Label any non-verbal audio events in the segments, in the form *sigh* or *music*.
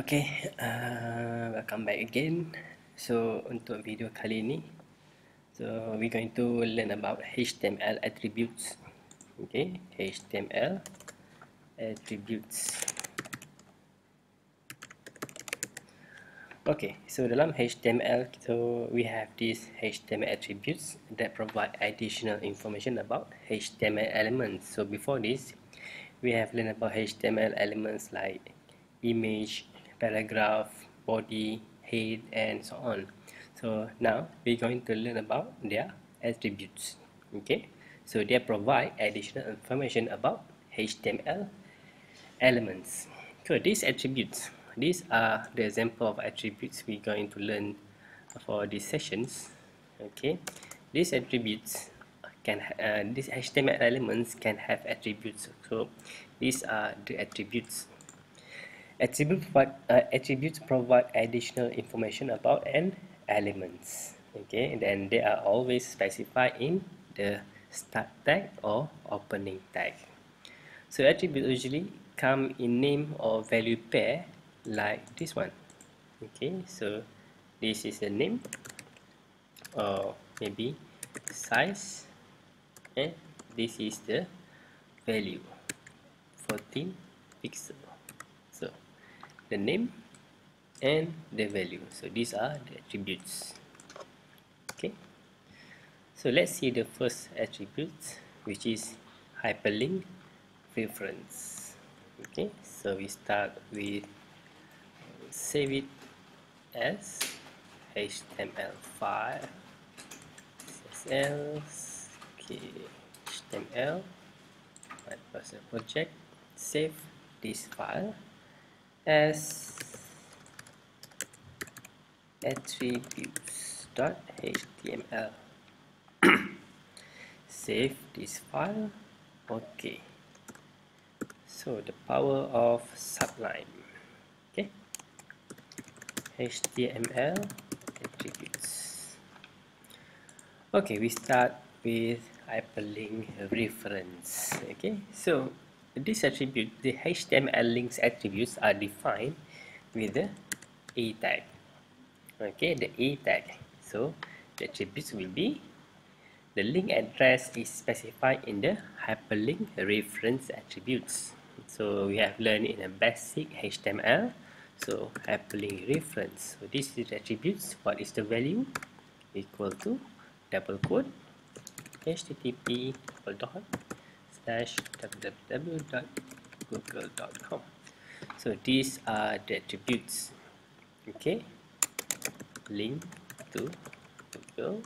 Okay, uh, welcome back again. So untuk video kali ini, so we're going to learn about HTML attributes. Okay, HTML attributes. Okay, so dalam HTML so we have these HTML attributes that provide additional information about HTML elements. So before this, we have learned about HTML elements like image, paragraph, body, head, and so on. So now we're going to learn about their attributes. Okay, so they provide additional information about HTML elements. So these attributes, these are the example of attributes we're going to learn for these sessions. Okay, these attributes can uh, these HTML elements can have attributes. So these are the attributes Attribute provide, uh, attributes provide additional information about an elements. Okay, and then they are always specified in the start tag or opening tag. So attributes usually come in name or value pair like this one. Okay, so this is the name or maybe size and this is the value 14 pixel the name and the value. So these are the attributes. Okay. So let's see the first attribute which is hyperlink reference. Okay. So we start with save it as html file css okay. Html my personal project save this file as attributes.html *coughs* save this file. Okay so the power of sublime. Okay html attributes. Okay we start with hyperlink reference. Okay so this attribute, the HTML links attributes are defined with the A tag. Okay, the A tag. So the attributes will be the link address is specified in the hyperlink reference attributes. So we have learned in a basic HTML. So hyperlink reference. So this is the attributes. What is the value? Equal to double quote http dot www.google.com so these are the attributes. Okay. Link to google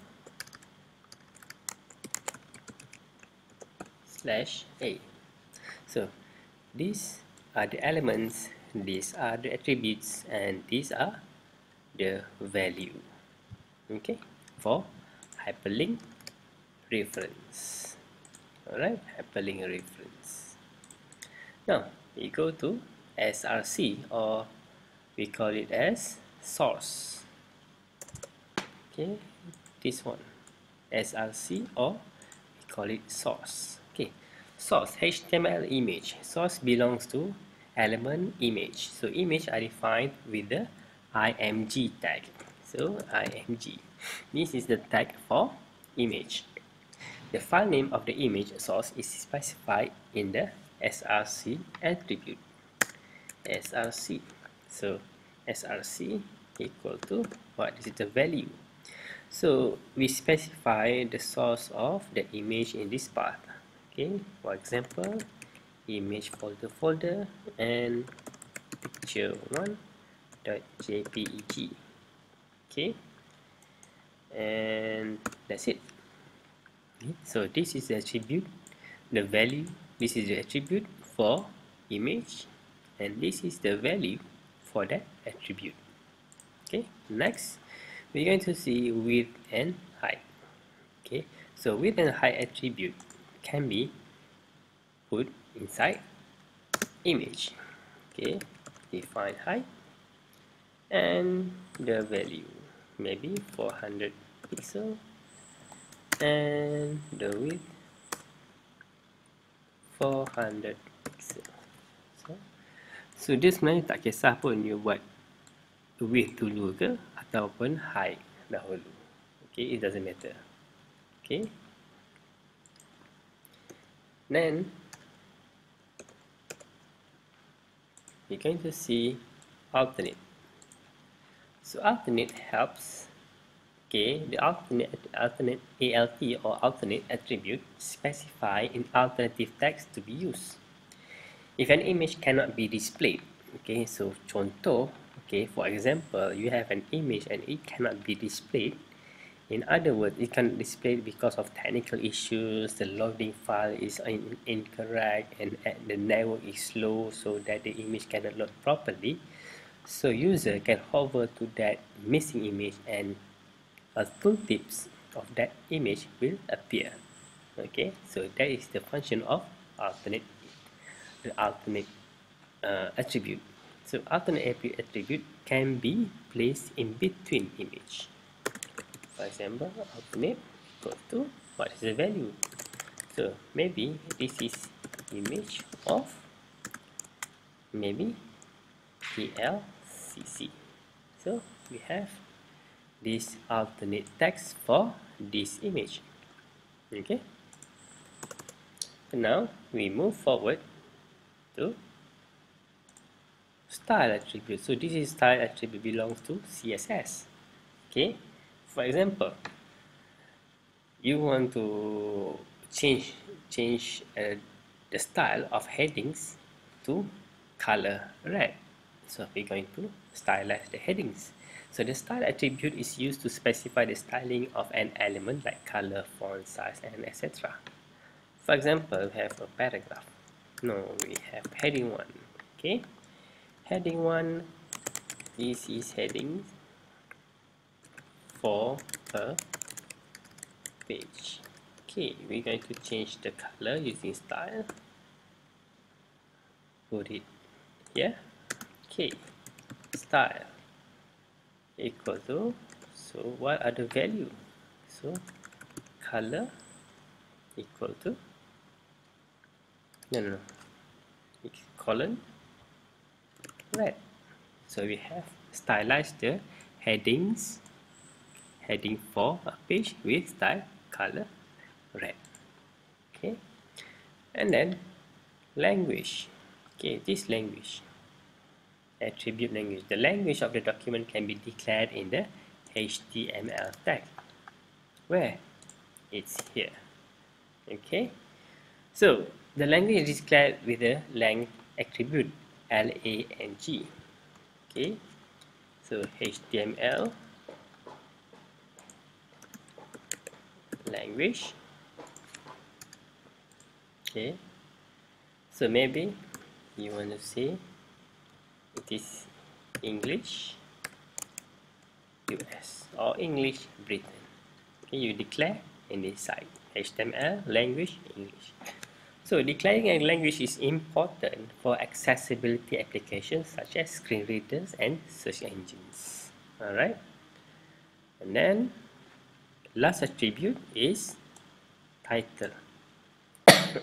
slash a. So these are the elements these are the attributes and these are the value. Okay. For hyperlink reference alright hyperlink reference. Now we go to src or we call it as source. Okay this one. Src or we call it source. Okay source html image. Source belongs to element image. So image are defined with the img tag. So img this is the tag for image the file name of the image source is specified in the src attribute. src. So src equal to what is the value. So we specify the source of the image in this path. Okay, for example, image folder folder and picture one dot jpeg. Okay, and that's it so this is the attribute the value this is the attribute for image and this is the value for that attribute. Okay next we're going to see width and height. Okay so width and height attribute can be put inside image. Okay define height and the value. Maybe 400 pixel and the width? 400 pixels so so dia sebenarnya tak kisah pun you buat width dulu ke ataupun height dahulu. Okay it doesn't matter. Okay. Then you're going to see alternate. So alternate helps the alternate alternate alt or alternate attribute specify in alternative text to be used. If an image cannot be displayed okay so contoh okay for example you have an image and it cannot be displayed. In other words it can display because of technical issues the loading file is in incorrect and the network is slow so that the image cannot load properly. So user can hover to that missing image and a tooltips of that image will appear. Okay so that is the function of alternate the alternate uh, attribute. So alternate attribute can be placed in between image. For example alternate equal to what is the value? So maybe this is image of maybe KLCC so we have this alternate text for this image. Okay. Now we move forward to style attribute. So this is style attribute belongs to CSS okay. For example you want to change change uh, the style of headings to color red. So we're going to stylize the headings so the style attribute is used to specify the styling of an element like color, font size, and etc. For example, we have a paragraph. No, we have heading 1. Okay, heading 1, this is heading for a page. Okay, we're going to change the color using style. Put it here. Okay, style equal to so what are the value? So color equal to no no, no. colon red. So we have stylized the headings heading for a page with style color red. Okay. And then language. Okay this language attribute language. The language of the document can be declared in the HTML tag. Where? It's here. Okay. So the language is declared with the lang attribute lang. Okay. So HTML language. Okay. So maybe you want to say it is English US or English Britain. Okay, you declare in this site HTML language English. So declaring a language is important for accessibility applications such as screen readers and search engines. Alright? And then last attribute is title. *coughs*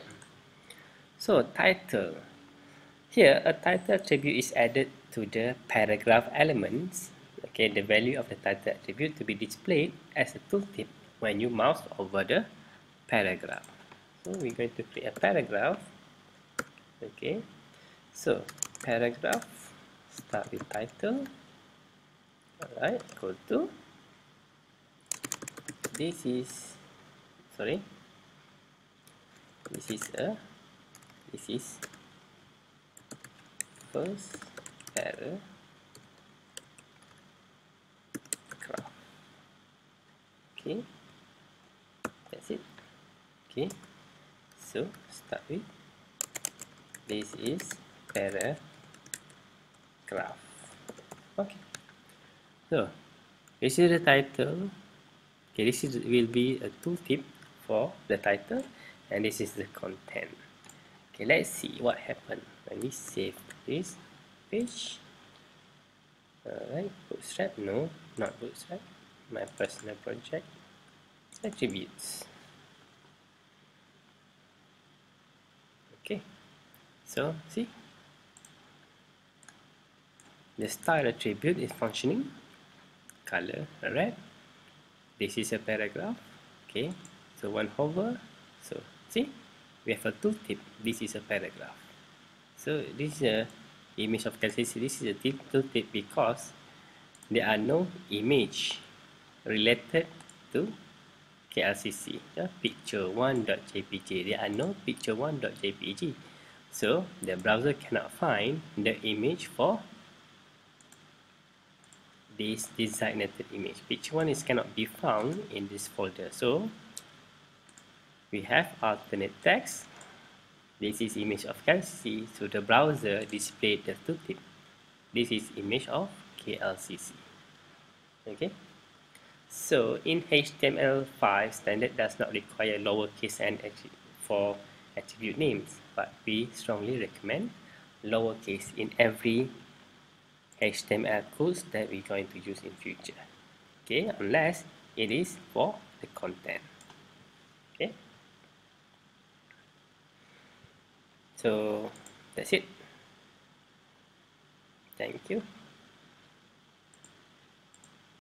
So title here, a title attribute is added to the paragraph elements. Okay, the value of the title attribute to be displayed as a tooltip when you mouse over the paragraph. So we're going to create a paragraph. Okay, so paragraph start with title. Alright, go to this is sorry. This is a this is first error craft okay that's it. Okay so start with this is paragraph okay. So this is the title. Okay this is will be a tooltip for the title and this is the content. Okay let's see what happened. When we save this page alright bootstrap? No not bootstrap. My personal project attributes. Okay so see? The style attribute is functioning. Color red. This is a paragraph. Okay so one hover. So see? We have a tooltip. This is a paragraph so this is a image of KLCC this is a tooltip because there are no image related to KLCC yeah? picture1.jpg there are no picture1.jpg so the browser cannot find the image for this designated image. Picture one is cannot be found in this folder. So we have alternate text this is image of KLCC so the browser displayed the tooltip this is image of KLCC okay. So in HTML5 standard does not require lowercase n for attribute names but we strongly recommend lowercase in every HTML codes that we're going to use in future. Okay unless it is for the content. Okay so that's it. Thank you